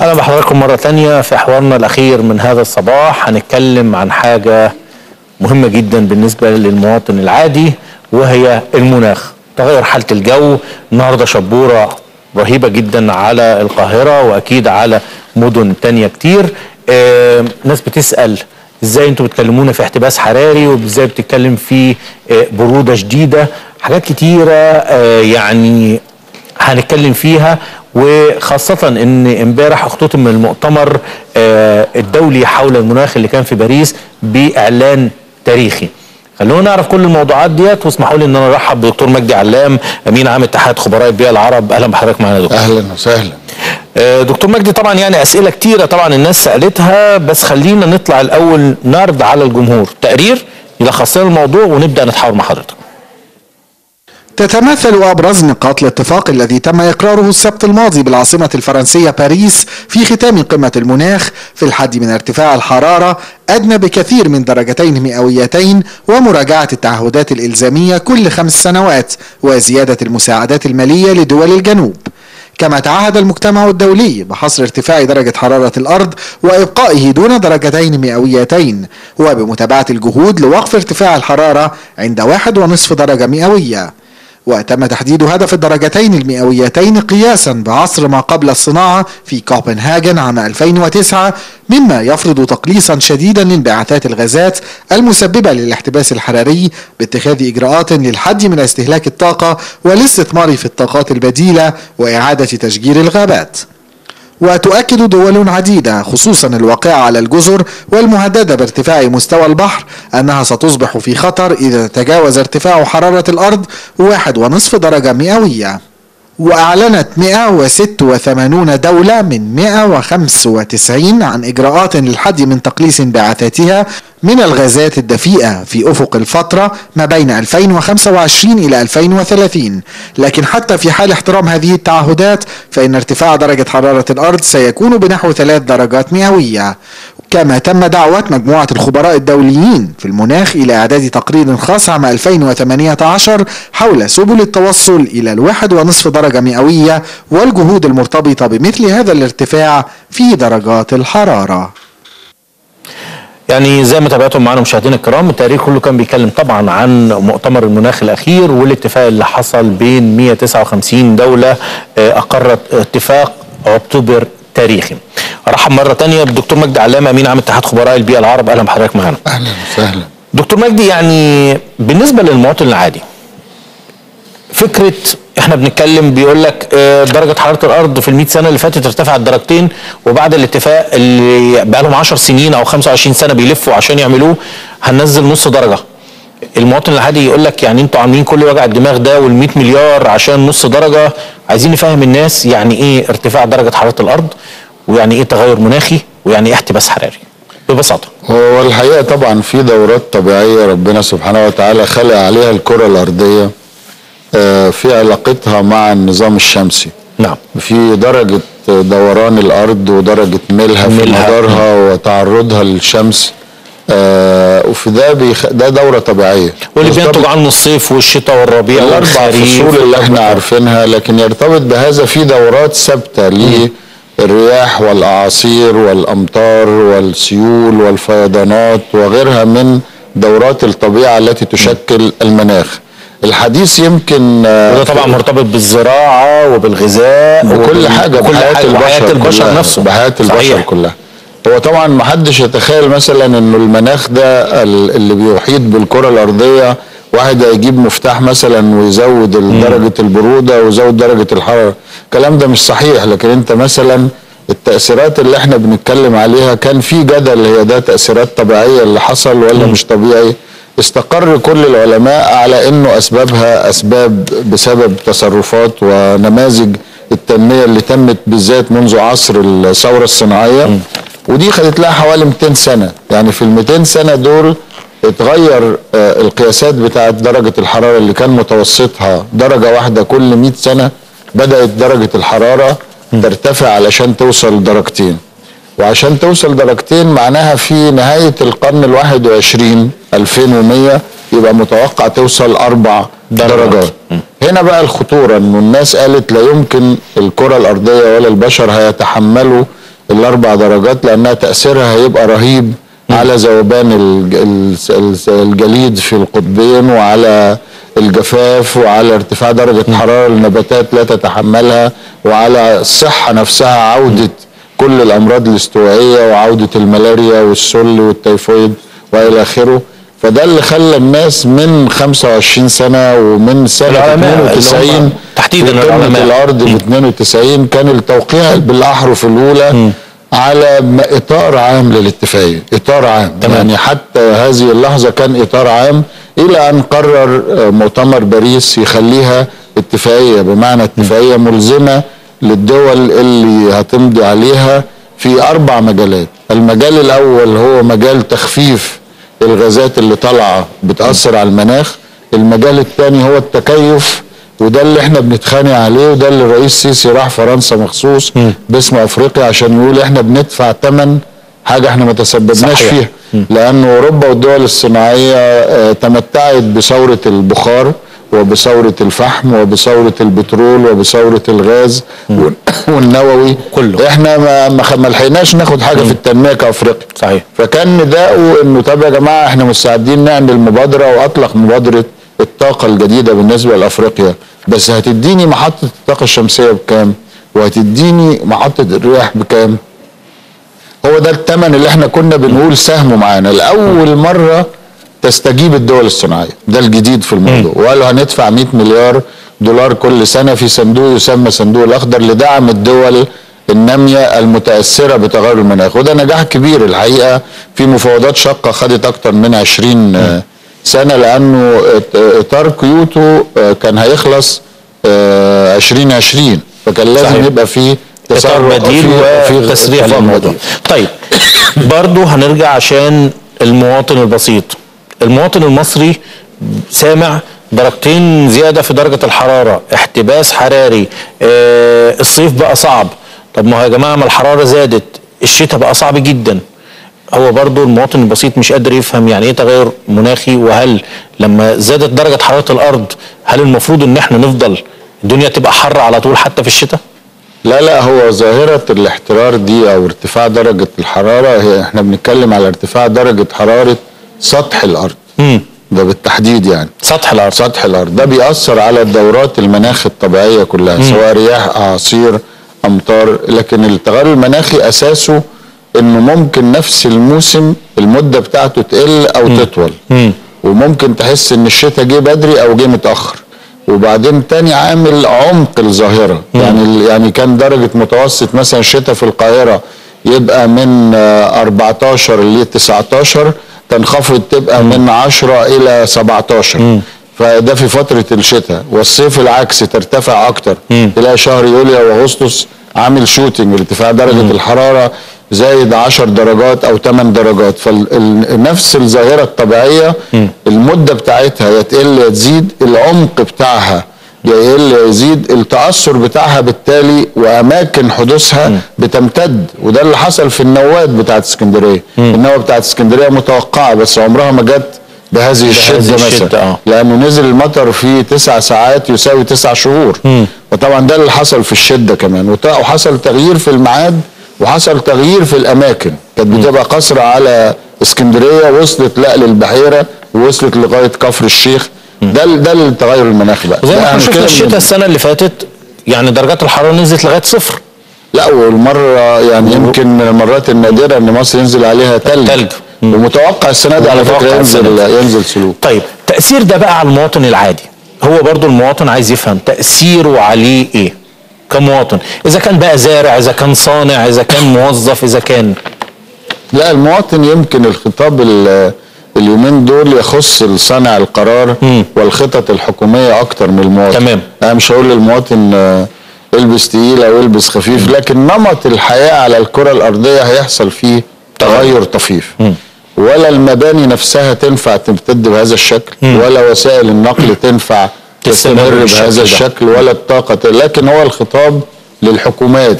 أهلا بحضراتكم مرة تانية في حوارنا الأخير من هذا الصباح. هنتكلم عن حاجة مهمة جدا بالنسبة للمواطن العادي وهي المناخ. تغير حالة الجو. النهاردة شبورة رهيبة جدا على القاهرة وأكيد على مدن تانية كتير. آه ناس بتسأل إزاي أنتوا بتكلمونا في احتباس حراري وإزاي بتتكلم في آه برودة شديدة. حاجات كتيرة آه يعني هنتكلم فيها. وخاصة إن امبارح اختتم المؤتمر آه الدولي حول المناخ اللي كان في باريس بإعلان تاريخي. خلونا نعرف كل الموضوعات ديت واسمحوا لي إن أنا أرحب بدكتور مجدي علام أمين عام اتحاد خبراء البيئة العرب. أهلا بحضرتك معانا يا دكتور. أهلا وسهلا. آه دكتور مجدي طبعا يعني أسئلة كتيرة طبعا الناس سألتها بس خلينا نطلع الأول نعرض على الجمهور. تقرير يلخص لنا الموضوع ونبدأ نتحاور مع حضرتك. تتمثل أبرز نقاط الاتفاق الذي تم إقراره السبت الماضي بالعاصمة الفرنسية باريس في ختام قمة المناخ في الحد من ارتفاع الحرارة أدنى بكثير من درجتين مئويتين ومراجعة التعهدات الإلزامية كل خمس سنوات وزيادة المساعدات المالية لدول الجنوب. كما تعهد المجتمع الدولي بحصر ارتفاع درجة حرارة الأرض وإبقائه دون درجتين مئويتين وبمتابعة الجهود لوقف ارتفاع الحرارة عند واحد ونصف درجة مئوية. وتم تحديد هدف الدرجتين المئويتين قياسا بعصر ما قبل الصناعة في كوبنهاجن عام 2009 مما يفرض تقليصا شديدا لانبعاثات الغازات المسببة للاحتباس الحراري باتخاذ إجراءات للحد من استهلاك الطاقة والاستثمار في الطاقات البديلة وإعادة تشجير الغابات. وتؤكد دول عديدة خصوصا الواقعة على الجزر والمهددة بارتفاع مستوى البحر أنها ستصبح في خطر إذا تجاوز ارتفاع حرارة الأرض واحد ونصف درجة مئوية. وأعلنت 186 دولة من 195 عن إجراءات للحد من تقليص انبعاثاتها من الغازات الدفيئة في أفق الفترة ما بين 2025 إلى 2030 لكن حتى في حال احترام هذه التعهدات فإن ارتفاع درجة حرارة الأرض سيكون بنحو ثلاث درجات مئوية. كما تم دعوة مجموعة الخبراء الدوليين في المناخ إلى إعداد تقرير خاص عام 2018 حول سبل التوصل إلى الواحد ونصف درجة مئوية والجهود المرتبطة بمثل هذا الارتفاع في درجات الحرارة يعني زي ما تابعتم معانا مشاهدينا الكرام التقرير كله كان بيتكلم طبعا عن مؤتمر المناخ الأخير والاتفاق اللي حصل بين 159 دولة أقرت اتفاق أكتوبر تاريخي. ارحب مرة تانية بالدكتور مجدي علامة أمين عام اتحاد خبراء البيئة العرب. أهلا بحضرتك معانا. أهلا وسهلا. دكتور مجدي يعني بالنسبة للمواطن العادي فكرة إحنا بنتكلم بيقول لك درجة حرارة الأرض في ال 100 سنة اللي فاتت ارتفعت درجتين وبعد الاتفاق اللي بقى لهم 10 سنين أو 25 سنة بيلفوا عشان يعملوه هننزل نص درجة. المواطن العادي يقول لك يعني أنتوا عاملين كل وجع الدماغ ده وال 100 مليار عشان نص درجة عايزين نفهم الناس يعني إيه ارتفاع درجة حرارة الأرض. ويعني إيه تغير مناخي ويعني إيه احتباس حراري؟ ببساطة. هو الحقيقة طبعا في دورات طبيعية ربنا سبحانه وتعالى خلق عليها الكرة الأرضية في علاقتها مع النظام الشمسي. نعم. في درجة دوران الأرض ودرجة ميلها في. مدارها وتعرضها للشمس آه وفي ده بيخ... ده دورة طبيعية. واللي بينتج عنه الصيف والشتاء والربيع والخريف فصول اللي إحنا عارفينها لكن يرتبط بهذا في دورات ثابتة للرياح والأعاصير والأمطار والسيول والفيضانات وغيرها من دورات الطبيعة التي تشكل المناخ. الحديث يمكن وده طبعا مرتبط بالزراعة وبالغذاء وبال- حاجة كل بحياة حاجة البشر وحياه البشر كلها، نفسه. بحياة البشر صحيح. كلها. هو طبعا ما حدش يتخيل مثلا إنه المناخ ده ال- اللي بيحيط بالكرة الأرضية واحد هيجيب مفتاح مثلا ويزود درجة البرودة ويزود درجة الحرارة. الكلام ده مش صحيح لكن انت مثلا التأثيرات اللي إحنا بنتكلم عليها كان في جدل هي ده تأثيرات طبيعية اللي حصل ولا مش طبيعي؟ استقر كل العلماء على إنه أسبابها أسباب بسبب تصرفات ونماذج التنمية اللي تمت بالذات منذ عصر الثورة الصناعية. ودي خدت لها حوالي 200 سنة. يعني في ال 200 سنة دول اتغير آه، القياسات بتاعت درجة الحرارة اللي كان متوسطها درجة واحدة كل 100 سنة بدأت درجة الحرارة ترتفع علشان توصل درجتين. وعشان توصل درجتين معناها في نهاية القرن الواحد وعشرين 2100 يبقى متوقع توصل أربع درجات. هنا بقى الخطورة إنه الناس قالت لا يمكن الكرة الأرضية ولا البشر هيتحملوا الأربع درجات لأنها تأثيرها هيبقى رهيب على ذوبان الجليد في القطبين وعلى الجفاف وعلى ارتفاع درجة حرارة النباتات لا تتحملها وعلى الصحة نفسها عودة كل الأمراض الاستوائية وعودة الملاريا والسل والتيفويد وإلى آخره. فده اللي خلى الناس من 25 سنة ومن سنة العلماء اللي هم 92 تحديداً. الأرض في 92 كان التوقيع بالأحرف الأولى على إطار عام للاتفاقيه إطار عام. تمام. يعني حتى هذه اللحظة كان إطار عام إلى أن قرر آه، مؤتمر باريس يخليها اتفاقية بمعنى اتفاقية ملزمة للدول اللي هتمضي عليها في أربع مجالات. المجال الأول هو مجال تخفيف الغازات اللي طالعة بتأثر على المناخ. المجال الثاني هو التكيف وده اللي إحنا بنتخانق عليه وده اللي الرئيس السيسي راح فرنسا مخصوص باسم افريقيا عشان يقول إحنا بندفع ثمن حاجة إحنا ما تسببناش. فيها. لأن أوروبا والدول الصناعية آه، تمتعت بثورة البخار وبثورة الفحم وبثورة البترول وبثورة الغاز وال- والنووي. كله. إحنا ما لحقناش ناخد حاجة في التنمية كأفريقيا. صحيح. فكان نداؤه إنه طب يا جماعة إحنا مستعدين نعمل مبادرة وأطلق مبادرة الطاقة الجديدة بالنسبة لأفريقيا. بس هتديني محطة الطاقة الشمسية بكام؟ وهتديني محطة الرياح بكام؟ هو ده الثمن اللي إحنا كنا بنقول ساهموا معانا. لأول مرة تستجيب الدول الصناعية. ده الجديد في الموضوع. وقالوا هندفع 100 مليار دولار كل سنة في صندوق يسمى صندوق الأخضر لدعم الدول النامية المتأثرة بتغير المناخ. وده نجاح كبير الحقيقة. في مفاوضات شاقة خدت أكتر من 20 آه، سنه لأنه إطار كيوتو آه، كان هيخلص آه، 2020 فكان لازم صحيح. يبقى فيه إطار بديل في- وتسريع للموضوع. طيب برضو هنرجع عشان المواطن البسيط المواطن المصري سامع درجتين زيادة في درجة الحرارة احتباس حراري آه الصيف بقى صعب طب ما يا جماعة ما الحرارة زادت الشتاء بقى صعب جدا هو برضو المواطن البسيط مش قادر يفهم يعني إيه تغير مناخي وهل لما زادت درجة حرارة الأرض هل المفروض إن إحنا نفضل الدنيا تبقى حر على طول حتى في الشتاء؟ لا لا هو ظاهرة الاحترار دي أو ارتفاع درجة الحرارة هي إحنا بنتكلم على ارتفاع درجة حرارة سطح الأرض. مم. ده بالتحديد يعني. سطح الأرض. سطح الأرض. ده بيأثر على الدورات المناخ الطبيعية كلها سواء رياح أعاصير أمطار لكن التغير المناخي أساسه إنه ممكن نفس الموسم المدة بتاعته تقل أو تطول. مم. وممكن تحس إن الشتاء جه بدري أو جه متأخر. وبعدين تاني عامل عمق الظاهرة. يعني يعني كان درجة متوسط مثلا الشتاء في القاهرة يبقى من آه، 14 ل 19 تنخفض تبقى من 10 إلى 17 فده في فترة الشتاء. والصيف العكس ترتفع أكتر. تلاقي شهر يوليو وأغسطس عامل شوتنج ارتفاع درجة الحرارة زايد 10 درجات أو 8 درجات. فنفس الظاهرة الطبيعية المدة بتاعتها يا تقل يا تزيد العمق بتاعها يا يقل يا يزيد التأثر بتاعها بالتالي وأماكن حدوثها بتمتد. وده اللي حصل في النوات بتاعت اسكندرية. النواه بتاعت اسكندرية متوقعة بس عمرها ما جت بهذه الشدة الشدة، مثلا. آه. لأنه نزل المطر في تسع ساعات يساوي تسع شهور. وطبعا ده اللي حصل في الشدة كمان. وحصل تغيير في الميعاد وحصل تغيير في الأماكن. كانت بتبقى قصر على اسكندرية وصلت لا للبحيره ووصلت لغاية كفر الشيخ. ده ده التغير المناخي بقى. زي ما إحنا شفنا الشتاء السنة اللي فاتت يعني درجات الحرارة نزلت لغاية صفر. لا والمرة يعني يمكن من المرات النادرة إن مصر ينزل عليها تلج. تلج. ومتوقع السنة دي على فكرة ينزل. ينزل سلوك. طيب تأثير ده بقى على المواطن العادي. هو برضو المواطن عايز يفهم تأثيره عليه إيه؟ كمواطن. إذا كان بقى زارع إذا كان صانع إذا كان موظف إذا كان لا المواطن يمكن الخطاب ال- اليومين دول يخص صانع القرار مم. والخطط الحكومية أكتر من المواطن. تمام. أنا مش هقول للمواطن آه، البس تقيل أو البس خفيف لكن نمط الحياة على الكرة الأرضية هيحصل فيه تغير طفيف. ولا المباني نفسها تنفع تمتد بهذا الشكل ولا وسائل النقل تنفع تستمر بهذا. الشكل ولا الطاقة. لكن هو الخطاب للحكومات.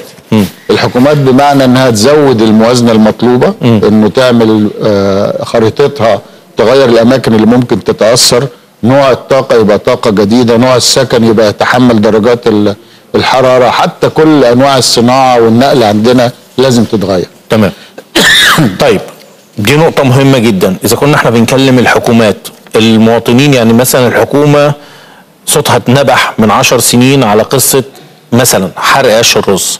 الحكومات بمعنى إنها تزود الموازنة المطلوبة إنه تعمل آه، خريطتها تغير الأماكن اللي ممكن تتأثر. نوع الطاقة يبقى طاقة جديدة نوع السكن يبقى يتحمل درجات ال- الحرارة. حتى كل أنواع الصناعة والنقل عندنا لازم تتغير. تمام. طيب دي نقطة مهمة جدا. إذا كنا إحنا بنكلم الحكومات المواطنين يعني مثلا الحكومة صوتها اتنبح من عشر سنين على قصة مثلا حرق قش الرز.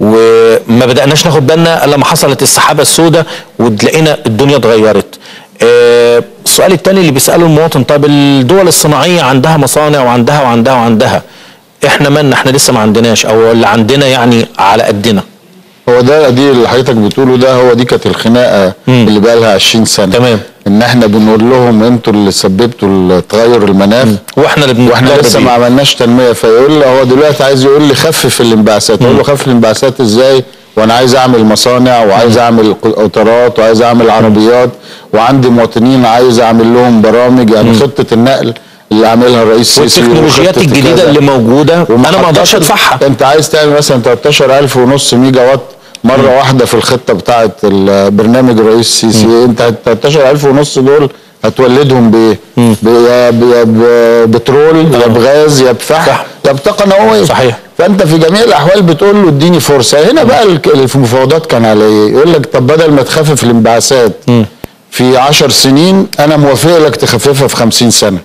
وما بدأناش ناخد بالنا إلا لما حصلت السحابة السوداء وتلاقينا الدنيا اتغيرت. آه، السؤال التاني اللي بيسأله المواطن طب الدول الصناعية عندها مصانع وعندها وعندها وعندها إحنا مالنا إحنا لسه ما عندناش أو اللي عندنا يعني على قدنا. هو ده دي اللي حضرتك بتقوله ده هو دي كانت الخناقة اللي بقى لها 20 سنة. تمام. إن إحنا بنقول لهم أنتوا اللي سببتوا تغير المناخ وإحنا اللي وإحنا لسه. ما عملناش تنمية فيقول لي هو دلوقتي عايز يقول لي خفف الانبعاثات أقول له خفف الانبعاثات إزاي؟ وأنا عايز أعمل مصانع وعايز أعمل قطارات وعايز أعمل عربيات وعندي مواطنين عايز أعمل لهم برامج يعني خطة النقل اللي عاملها الرئيس السيسي والتكنولوجيات الجديدة. اللي موجودة أنا ما أقدرش أدفعها. أنت عايز تعمل مثلا 13000 ونص ميجا وات مرة واحدة في الخطة بتاعه البرنامج الرئيس السيسي انت 13000 ونص دول هتولدهم بإيه؟ يا بترول يا بغاز يا بفحم. يا بطاقه نووية. صحيح. فأنت في جميع الأحوال بتقول له اديني فرصة. هنا بقى في المفاوضات كان على إيه؟ يقول لك طب بدل ما تخفف الانبعاثات في 10 سنين أنا موافق لك تخففها في 50 سنة.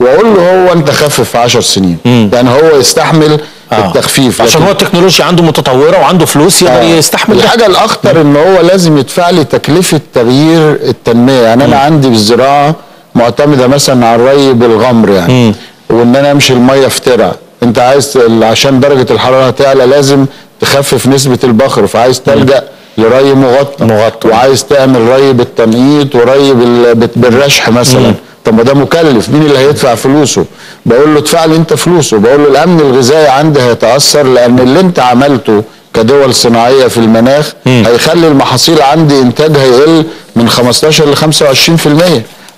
وأقول له هو أنت خفف في 10 سنين. يعني هو يستحمل آه. التخفيف. عشان هو التكنولوجيا عنده متطورة وعنده فلوس يقدر آه. يستحمل الحاجة الأخطر إن هو لازم يدفع لي تكلفة تغيير التنمية. يعني أنا عندي بالزراعه معتمدة مثلا على الري بالغمر يعني. وإن أنا أمشي المية في ترع أنت عايز عشان درجة الحرارة تعلى لازم تخفف نسبة البخر. فعايز تلجأ لري مغطى. مغطى. وعايز تعمل ري بالتنقيط وري بالرشح مثلا. طب ما ده مكلف. مين اللي هيدفع فلوسه؟ بقول له ادفع لي انت فلوسه. بقول له الامن الغذائي عندي هيتأثر لأن اللي انت عملته كدول صناعية في المناخ هيخلي المحاصيل عندي انتاجها يقل من 15 ل 25%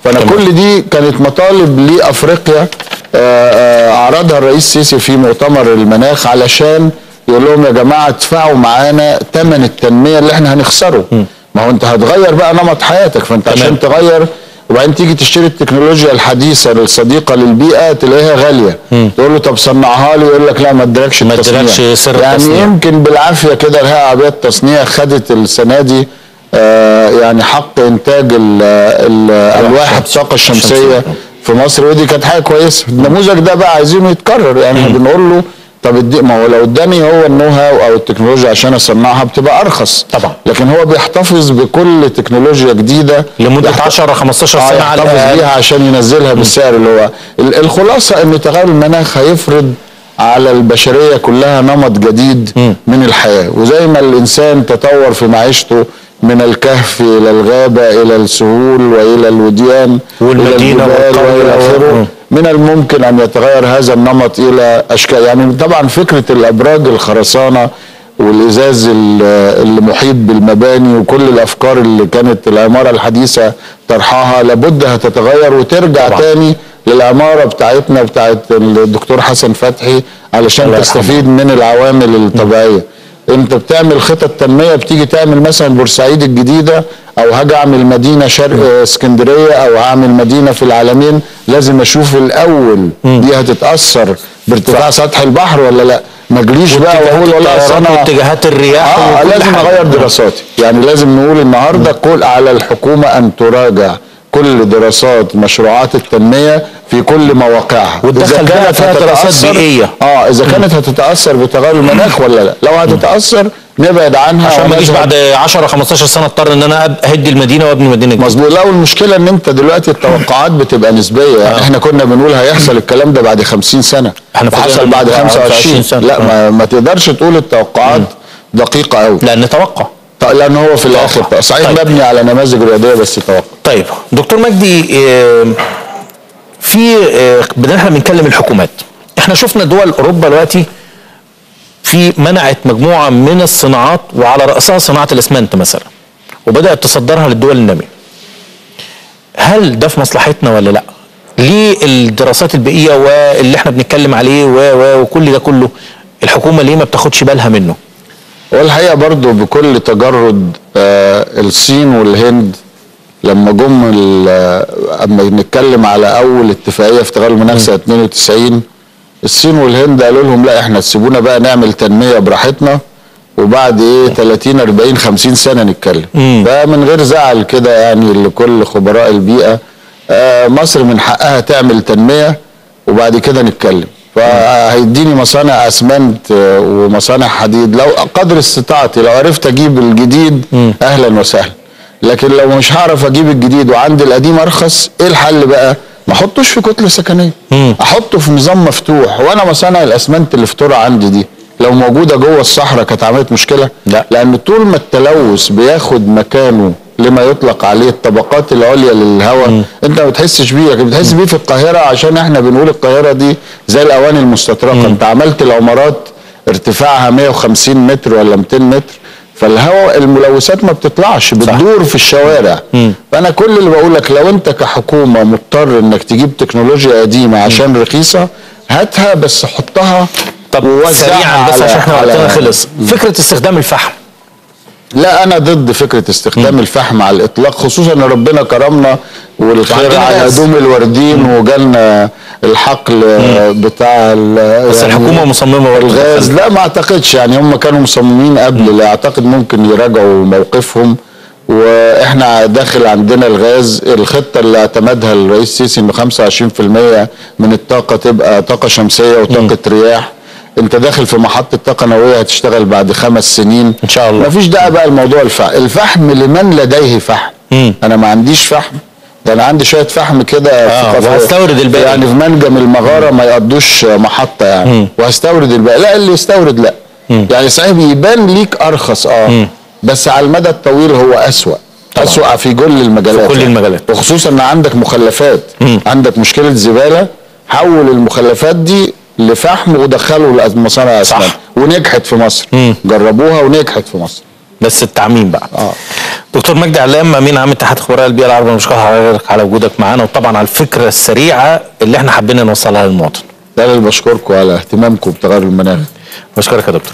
فأنا تمام. كل دي كانت مطالب لأفريقيا آه، آه، عرضها الرئيس السيسي في مؤتمر المناخ علشان يقول لهم يا جماعة ادفعوا معانا ثمن التنمية اللي إحنا هنخسره ما هو انت هتغير بقى نمط حياتك فانت تمام. عشان تغير وبعدين تيجي تشتري التكنولوجيا الحديثة الصديقه للبيئة تلاقيها غالية تقول له طب صنعها لي يقول لك لا ما ادركش ما ادركش سر يعني التصنيع. يمكن بالعافية كده الهيئه العربيه للتصنيع خدت السنة دي آه يعني حق إنتاج ال- ال- ألواح. الطاقة. الشمسية في مصر ودي كانت حاجة كويسة النموذج ده بقى عايزينه يتكرر يعني إحنا بنقول له طب ما هو لو اداني هو النو هاو أو التكنولوجيا عشان اصنعها بتبقى أرخص. طبعا. لكن هو بيحتفظ بكل تكنولوجيا جديدة. لمدة يحت- 10 15 آه، سنة على الأقل. بيها عشان ينزلها بالسعر اللي هو. ال- الخلاصة إن تغير المناخ هيفرض على البشرية كلها نمط جديد من الحياة. وزي ما الإنسان تطور في معيشته من الكهف إلى الغابة إلى السهول وإلى الوديان والقرية وإلى آخره. من الممكن أن يتغير هذا النمط إلى أشكال يعني طبعا فكرة الأبراج الخرسانة والإزاز ال- اللي محيط بالمباني وكل الأفكار اللي كانت العمارة الحديثة طرحها لابد هتتغير وترجع طبعا. تاني للعمارة بتاعتنا بتاعت الدكتور حسن فتحي علشان. تستفيد من العوامل الطبيعية أنت بتعمل خطط تنمية بتيجي تعمل مثلا بورسعيد الجديدة أو هاجي أعمل مدينة شرق اسكندرية أو هعمل مدينة في العالمين لازم أشوف الأول دي هتتأثر بارتفاع سطح البحر ولا لأ؟ ما اجريش بقى وأقول والله أنا واتجاهات الرياح وكل لازم. أغير دراساتي. يعني لازم نقول النهارده كل على الحكومة أن تراجع كل دراسات مشروعات التنمية في كل مواقعها. وتدخل بقى كانت فيها دراسات بيئية. آه إذا كانت هتتأثر بتغير المناخ ولا لأ؟ لو هتتأثر نبعد عنها عشان ما اجيش بعد 10 15 سنة اضطر إن أنا أهدي المدينة وأبني مدينة جديدة. مظبوط. لا والمشكلة إن أنت دلوقتي التوقعات بتبقى نسبية. يعني إحنا كنا بنقول هيحصل الكلام ده بعد 50 سنة. إحنا حصل بعد بعد 25 25 سنة. لا ما, ما تقدرش تقول التوقعات دقيقة قوي لأن نتوقع. لأن هو في الآخر. توقع. صحيح طيب. مبني على نماذج رياضية بس توقع. طيب دكتور مجدي آه، في آه، إحنا بنكلم الحكومات. إحنا شفنا دول أوروبا دلوقتي في منعت مجموعة من الصناعات وعلى رأسها صناعة الإسمنت مثلا وبدأت تصدرها للدول النامية. هل ده في مصلحتنا ولا لأ؟ ليه الدراسات البيئية واللي إحنا بنتكلم عليه و و وكل ده كله الحكومة ليه ما بتاخدش بالها منه؟ والحقيقة برضو بكل تجرد آه الصين والهند لما جم آه، أما نتكلم على أول اتفاقية في تغير المناخ سنه 92 الصين والهند قالوا لهم لا إحنا تسيبونا بقى نعمل تنمية براحتنا وبعد إيه 30 40 50 سنة نتكلم. فمن غير زعل كده يعني لكل خبراء البيئة. آه مصر من حقها تعمل تنمية وبعد كده نتكلم. فهيديني مصانع أسمنت ومصانع حديد. لو قدر استطاعتي لو عرفت أجيب الجديد أهلا وسهلا. لكن لو مش هعرف أجيب الجديد وعندي القديم أرخص إيه الحل بقى؟ ما احطوش في كتله سكنيه. احطه في نظام مفتوح وأنا مصانع الاسمنت اللي في ترى عندي دي لو موجوده جوه الصحراء كانت عملت مشكلة؟ لا. لأن طول ما التلوث بياخد مكانه لما يطلق عليه الطبقات العليا للهواء انت ما بتحسش بيه لكن بتحس بيه في القاهرة عشان إحنا بنقول القاهرة دي زي الأواني المستطرقة. انت عملت العمارات ارتفاعها 150 متر ولا 200 متر فالهواء الملوثات ما بتطلعش بتدور في الشوارع. فأنا كل اللي بقول لك لو أنت كحكومة مضطر إنك تجيب تكنولوجيا قديمة عشان رخيصة هاتها بس حطها طب سريعا بس عشان إحنا وقتنا خلص. فكرة استخدام الفحم. لا أنا ضد فكرة استخدام الفحم على الإطلاق خصوصا ان ربنا كرمنا والخير على. دوم الوردين وجالنا الحقل بتاع ال- بس الحكومة مصممة برضه. الغاز. لا ما أعتقدش يعني هم كانوا مصممين قبل لا أعتقد ممكن يراجعوا موقفهم. وإحنا داخل عندنا الغاز الخطة اللي اعتمدها الرئيس السيسي ان 25% من الطاقة تبقى طاقة شمسية وطاقة رياح. انت داخل في محطة طاقة نووية هتشتغل بعد خمس سنين. إن شاء الله. مفيش داعي بقى الموضوع الفحم. الفحم لمن لديه فحم؟ مم. أنا ما عنديش فحم. ده أنا عندي شوية فحم كده آه، وهستورد الباقي. يعني في منجم المغارة ما يقضوش محطة يعني. وهستورد الباقي. لا اللي يستورد لا. يعني صحيح بيبان ليك أرخص آه. بس على المدى الطويل هو أسوأ. أسوأ في كل المجالات في كل يعني. المجالات. وخصوصا إن عندك مخلفات. عندك مشكلة زبالة. حول المخلفات دي لفحم ودخله لمصانع صح. اسمنت ونجحت في مصر. جربوها ونجحت في مصر. بس التعميم بقى. آه. دكتور مجدي علام أمين عام اتحاد خبراء البيئة العربية بشكر حضرتك على وجودك معانا. وطبعا على الفكرة السريعة اللي إحنا حبينا نوصلها للمواطن. ده اللي بشكركم على اهتمامكم بتغير المناخ. بشكرك يا دكتور.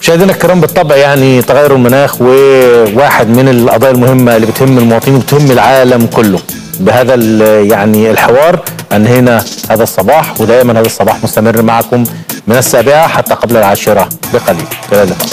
مشاهدينا الكرام بالطبع يعني تغير المناخ وواحد من القضايا المهمة اللي بتهم المواطنين وبتهم العالم كله. بهذا يعني الحوار. أنهينا هذا الصباح ودائما هذا الصباح مستمر معكم من السابعة حتى قبل العاشرة بقليل. إلى اللقاء.